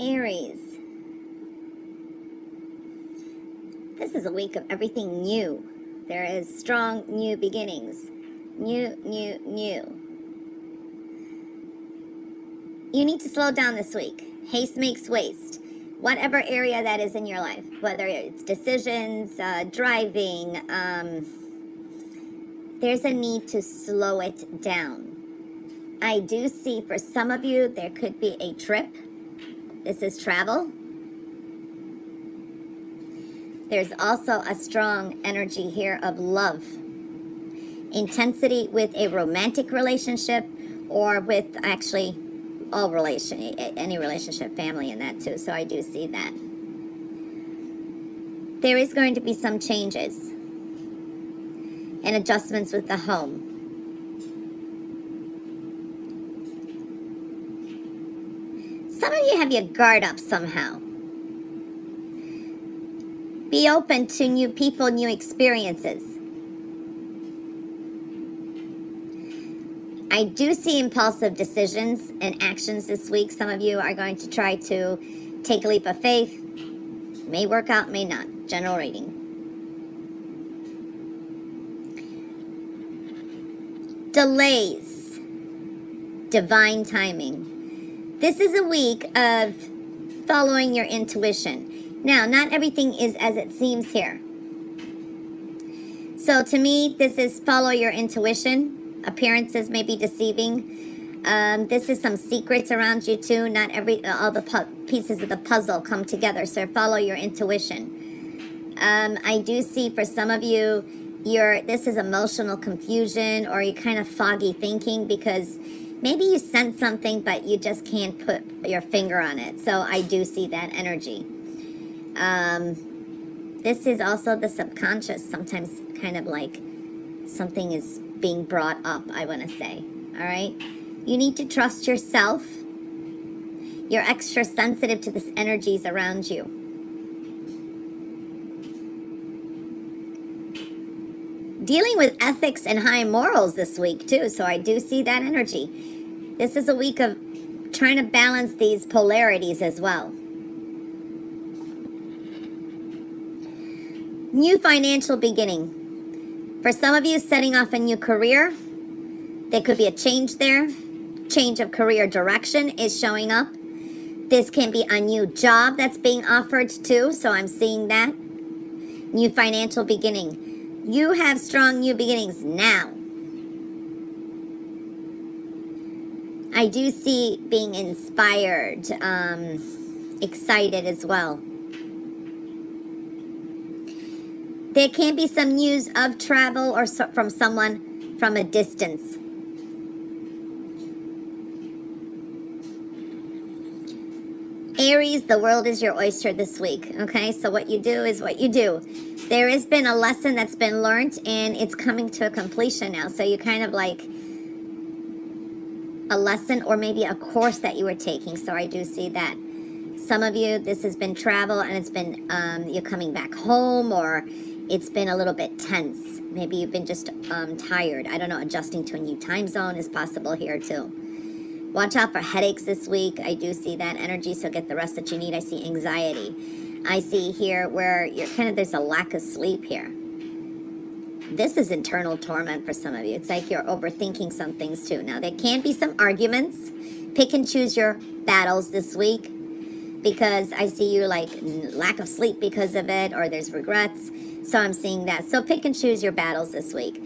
Aries. This is a week of everything new. There is strong new beginnings. New, new, new. You need to slow down this week. Haste makes waste. Whatever area that is in your life, whether it's decisions, uh, driving, um, there's a need to slow it down. I do see for some of you there could be a trip. This is travel. There's also a strong energy here of love. Intensity with a romantic relationship or with actually all relation, any relationship, family in that too. So I do see that. There is going to be some changes and adjustments with the home. Some of you have your guard up somehow. Be open to new people, new experiences. I do see impulsive decisions and actions this week. Some of you are going to try to take a leap of faith. May work out, may not. General reading. Delays. Divine timing. This is a week of following your intuition. Now, not everything is as it seems here. So to me, this is follow your intuition. Appearances may be deceiving. Um, this is some secrets around you too. Not every all the pieces of the puzzle come together. So follow your intuition. Um, I do see for some of you, you're this is emotional confusion or you kind of foggy thinking because maybe you sense something but you just can't put your finger on it. So I do see that energy. Um, this is also the subconscious, sometimes kind of like something is being brought up, I want to say. All right? You need to trust yourself. You're extra sensitive to this energies around you. Dealing with ethics and high morals this week, too. So I do see that energy. This is a week of trying to balance these polarities as well. New financial beginning. For some of you, setting off a new career. There could be a change there. Change of career direction is showing up. This can be a new job that's being offered too, so I'm seeing that. New financial beginning. You have strong new beginnings now. I do see being inspired, um, excited as well. There can be some news of travel or so from someone from a distance. Aries, the world is your oyster this week. Okay, so what you do is what you do. There has been a lesson that's been learned and it's coming to a completion now. So you kind of like a lesson or maybe a course that you were taking. So I do see that. Some of you, this has been travel and it's been um, you're coming back home or it's been a little bit tense. Maybe you've been just um, tired. I don't know, adjusting to a new time zone is possible here too. Watch out for headaches this week. I do see that energy, so get the rest that you need. I see anxiety. I see here where you're kind of, there's a lack of sleep here. This is internal torment for some of you. It's like you're overthinking some things too. Now, there can be some arguments. Pick and choose your battles this week because I see you like lack of sleep because of it or there's regrets. So I'm seeing that. So pick and choose your battles this week.